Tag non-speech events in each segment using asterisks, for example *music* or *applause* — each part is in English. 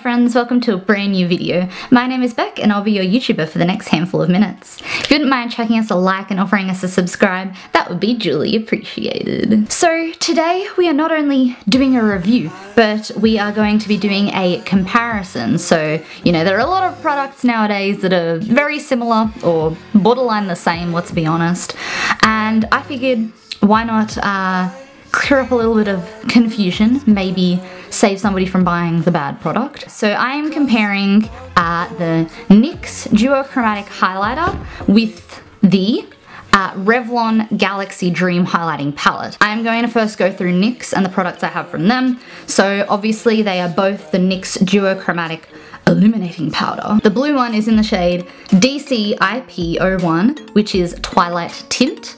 friends, welcome to a brand new video. My name is Bec and I'll be your YouTuber for the next handful of minutes. If you wouldn't mind chucking us a like and offering us a subscribe, that would be duly appreciated. So today we are not only doing a review, but we are going to be doing a comparison. So, you know, there are a lot of products nowadays that are very similar or borderline the same, let's be honest. And I figured why not uh, clear up a little bit of confusion, maybe save somebody from buying the bad product. So I am comparing uh, the NYX Duochromatic Highlighter with the uh, Revlon Galaxy Dream Highlighting Palette. I am going to first go through NYX and the products I have from them. So obviously they are both the NYX Duochromatic illuminating powder. The blue one is in the shade DCIP01, which is Twilight Tint.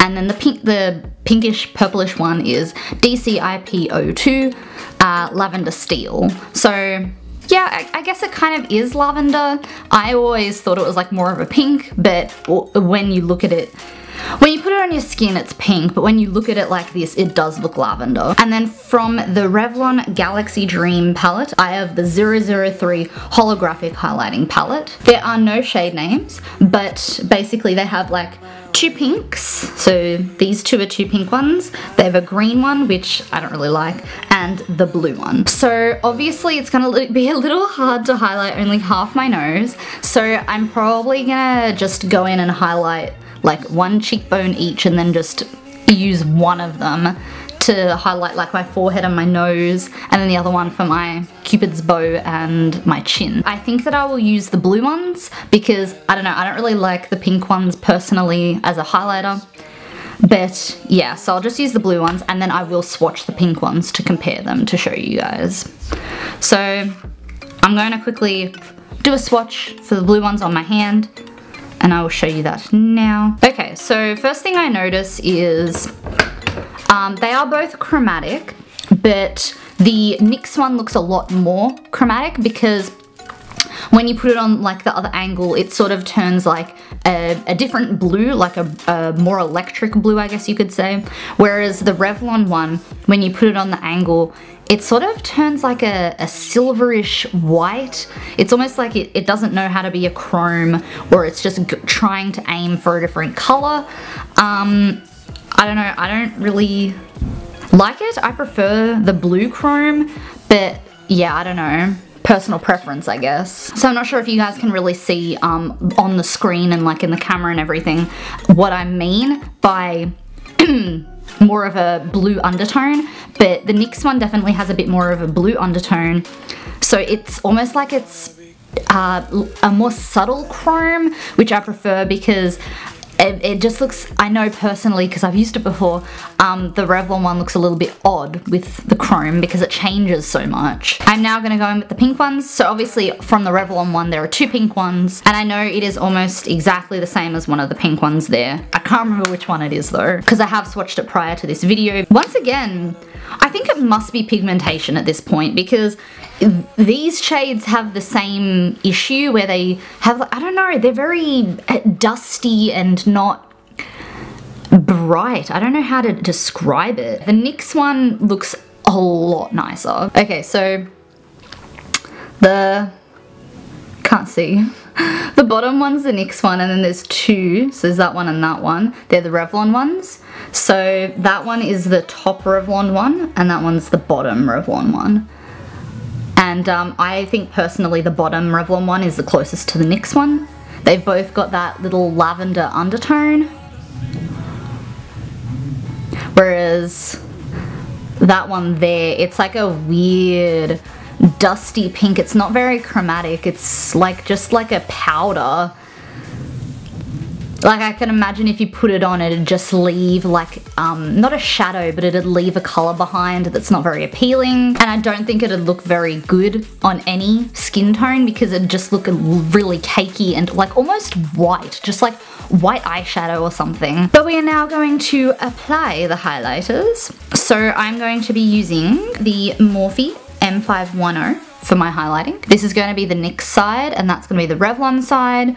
And then the pink, the pinkish purplish one is DCIP02 uh, Lavender Steel. So yeah, I, I, guess it kind of is lavender. I always thought it was like more of a pink, but when you look at it, when you put it on your skin, it's pink, but when you look at it like this, it does look lavender. And then from the Revlon Galaxy Dream palette, I have the 003 Holographic Highlighting Palette. There are no shade names, but basically they have like two pinks. So these two are two pink ones. They have a green one, which I don't really like, and the blue one. So obviously it's gonna be a little hard to highlight only half my nose. So I'm probably gonna just go in and highlight like one cheekbone each and then just use one of them to highlight like my forehead and my nose and then the other one for my cupid's bow and my chin. I think that I will use the blue ones because I don't know I don't really like the pink ones personally as a highlighter but yeah so I'll just use the blue ones and then I will swatch the pink ones to compare them to show you guys. So I'm going to quickly do a swatch for the blue ones on my hand and I will show you that now. Okay, so first thing I notice is um, they are both chromatic, but the NYX one looks a lot more chromatic because when you put it on like the other angle, it sort of turns like a, a different blue, like a, a, more electric blue, I guess you could say. Whereas the Revlon one, when you put it on the angle, it sort of turns like a, a silverish white. It's almost like it, it, doesn't know how to be a chrome or it's just trying to aim for a different color. Um, I don't know, I don't really like it. I prefer the blue chrome, but yeah, I don't know personal preference, I guess. So I'm not sure if you guys can really see um, on the screen and like in the camera and everything what I mean by *clears throat* more of a blue undertone, but the NYX one definitely has a bit more of a blue undertone. So it's almost like it's uh, a more subtle chrome, which I prefer because it, it just looks, I know personally because I've used it before, um, the Revlon one looks a little bit odd with the chrome because it changes so much. I'm now going to go in with the pink ones. So obviously from the Revlon one there are two pink ones and I know it is almost exactly the same as one of the pink ones there. I can't remember which one it is though because I have swatched it prior to this video. Once again, think it must be pigmentation at this point because these shades have the same issue where they have, I don't know, they're very uh, dusty and not bright. I don't know how to describe it. The NYX one looks a lot nicer. Okay, so the, can't see. The bottom one's the NYX one and then there's two, so there's that one and that one. They're the Revlon ones. So that one is the top Revlon one and that one's the bottom Revlon one. And um, I think personally the bottom Revlon one is the closest to the NYX one. They've both got that little lavender undertone. Whereas that one there, it's like a weird dusty pink. It's not very chromatic. It's like just like a powder. Like I can imagine if you put it on it'd just leave like, um, not a shadow, but it'd leave a color behind that's not very appealing. And I don't think it'd look very good on any skin tone because it'd just look really cakey and like almost white, just like white eyeshadow or something. But we are now going to apply the highlighters. So I'm going to be using the Morphe M510 for my highlighting. This is going to be the NYX side and that's going to be the Revlon side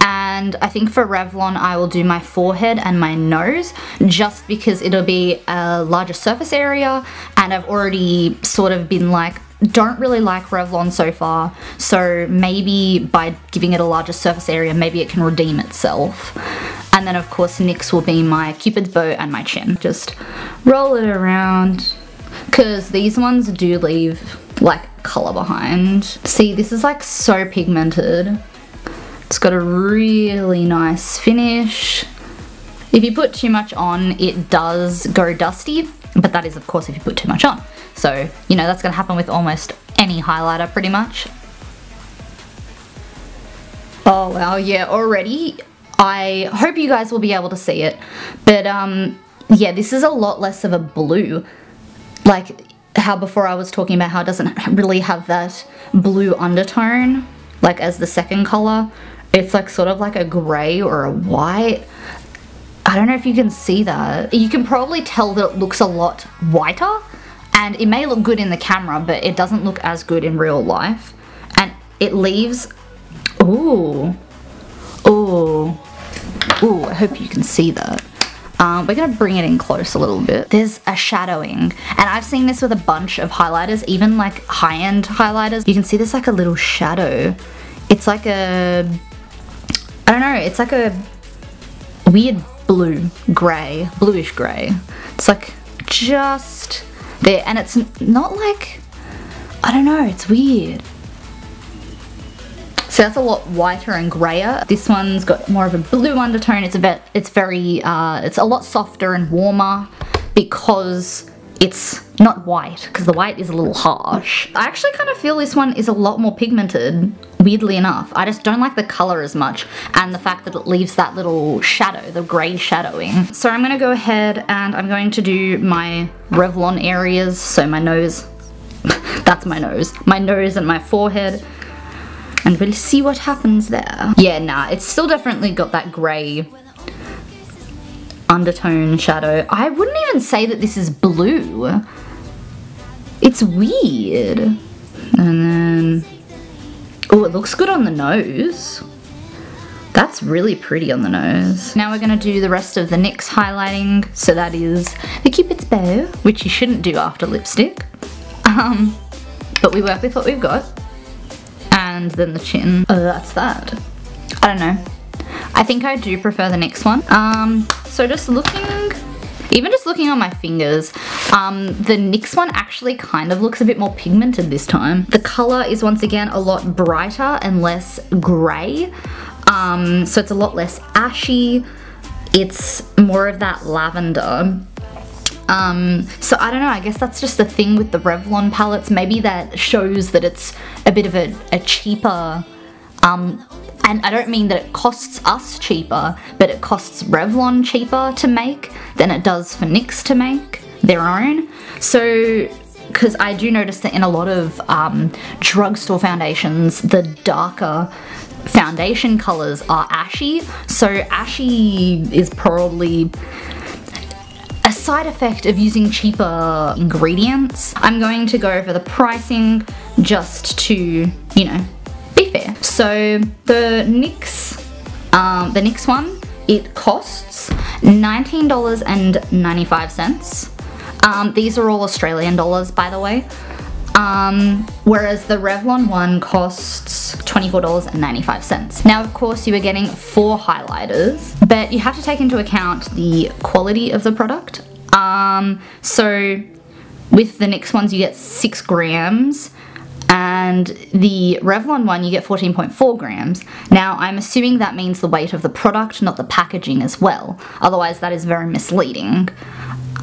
and I think for Revlon I will do my forehead and my nose just because it'll be a larger surface area and I've already sort of been like don't really like Revlon so far, so maybe by giving it a larger surface area, maybe it can redeem itself. And then of course NYX will be my cupid's bow and my chin. Just roll it around, because these ones do leave like color behind. See, this is like so pigmented. It's got a really nice finish. If you put too much on, it does go dusty, but that is of course if you put too much on. So, you know, that's gonna happen with almost any highlighter pretty much. Oh wow, yeah, already I hope you guys will be able to see it, but um, yeah, this is a lot less of a blue. Like how before I was talking about how it doesn't *laughs* really have that blue undertone, like as the second color. It's like sort of like a gray or a white. I don't know if you can see that. You can probably tell that it looks a lot whiter and it may look good in the camera but it doesn't look as good in real life and it leaves ooh ooh ooh I hope you can see that um, we're gonna bring it in close a little bit. There's a shadowing and I've seen this with a bunch of highlighters even like high-end highlighters. You can see there's like a little shadow. It's like a I don't know it's like a weird blue gray bluish gray. It's like just there and it's not like I don't know it's weird so that's a lot whiter and grayer. This one's got more of a blue undertone. It's a bit, it's very, uh, it's a lot softer and warmer because it's not white because the white is a little harsh. I actually kind of feel this one is a lot more pigmented, weirdly enough. I just don't like the color as much and the fact that it leaves that little shadow, the gray shadowing. So I'm gonna go ahead and I'm going to do my Revlon areas. So my nose, *laughs* that's my nose, my nose and my forehead and we'll see what happens there. Yeah, nah, it's still definitely got that grey undertone shadow. I wouldn't even say that this is blue. It's weird. And then, oh, it looks good on the nose. That's really pretty on the nose. Now we're gonna do the rest of the NYX highlighting. So that is the Cupid's bow, which you shouldn't do after lipstick. Um, but we work with what we've got and then the chin. Oh, that's that. I don't know. I think I do prefer the NYX one. Um, so just looking, even just looking on my fingers, um, the NYX one actually kind of looks a bit more pigmented this time. The color is once again a lot brighter and less gray. Um, so it's a lot less ashy. It's more of that lavender. Um, so I don't know, I guess that's just the thing with the Revlon palettes. Maybe that shows that it's a bit of a, a cheaper, um, and I don't mean that it costs us cheaper, but it costs Revlon cheaper to make than it does for NYX to make their own. So because I do notice that in a lot of um, drugstore foundations, the darker foundation colors are ashy. So ashy is probably side effect of using cheaper ingredients. I'm going to go over the pricing just to, you know, be fair. So the NYX, um, the NYX one, it costs $19.95. Um, these are all Australian dollars, by the way. Um, whereas the Revlon one costs $24.95. Now, of course, you are getting four highlighters, but you have to take into account the quality of the product. Um, so with the NYX ones, you get six grams and the Revlon one you get 14.4 grams. Now I'm assuming that means the weight of the product, not the packaging as well. Otherwise that is very misleading.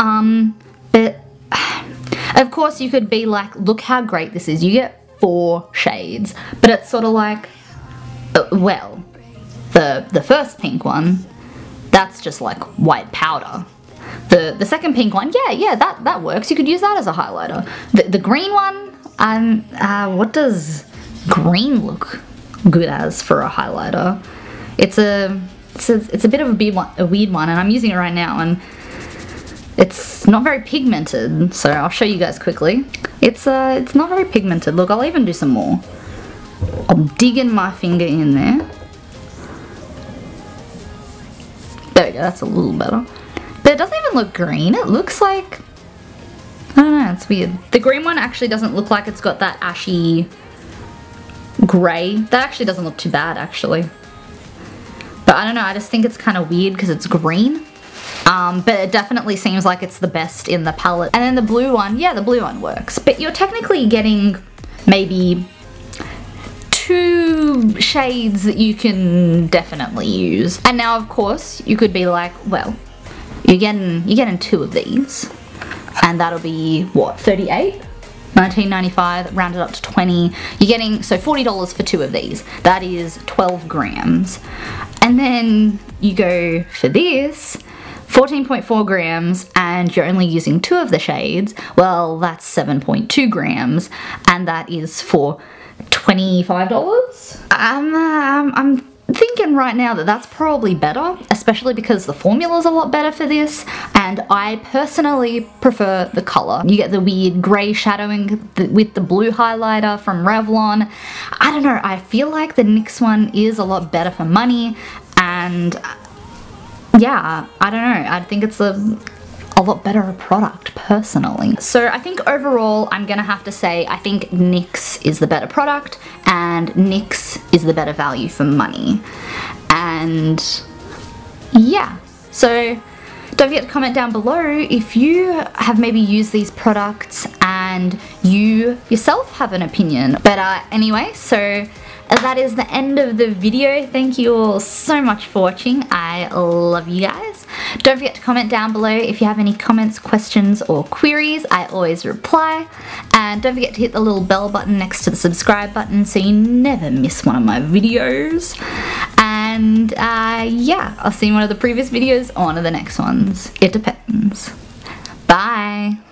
Um, but *sighs* of course you could be like, look how great this is. You get four shades, but it's sort of like, uh, well, the, the first pink one, that's just like white powder. The, the second pink one, yeah, yeah, that, that works. You could use that as a highlighter. The, the green one, um, uh, what does green look good as for a highlighter? It's a, it's a, it's a bit of a, one, a weird one and I'm using it right now and it's not very pigmented, so I'll show you guys quickly. It's uh, it's not very pigmented. Look, I'll even do some more. I'm digging my finger in there. There we go, that's a little better. Look green. It looks like, I don't know, it's weird. The green one actually doesn't look like it's got that ashy grey. That actually doesn't look too bad actually. But I don't know, I just think it's kind of weird because it's green. Um, but it definitely seems like it's the best in the palette. And then the blue one, yeah, the blue one works. But you're technically getting maybe two shades that you can definitely use. And now, of course, you could be like, well, you're getting, you're getting two of these. And that'll be, what, 38? 19.95 rounded up to 20 you're getting so $40 for two of these that is 12 grams and then you go for this 14.4 grams and you're only using two of the shades, well, that's 7.2 grams and that is for $25. I'm, um, I'm thinking right now that that's probably better, especially because the formula's a lot better for this, and I personally prefer the color. You get the weird grey shadowing with the blue highlighter from Revlon. I don't know, I feel like the NYX one is a lot better for money, and yeah, I don't know. I think it's a a lot better a product personally. So I think overall I'm gonna have to say I think NYX is the better product and NYX is the better value for money. And yeah, so don't forget to comment down below if you have maybe used these products and you yourself have an opinion. But uh, anyway, so that is the end of the video. Thank you all so much for watching. I love you guys. Don't forget to comment down below if you have any comments, questions, or queries. I always reply. And don't forget to hit the little bell button next to the subscribe button so you never miss one of my videos. And uh, yeah, I'll see you in one of the previous videos or one of the next ones. It depends. Bye.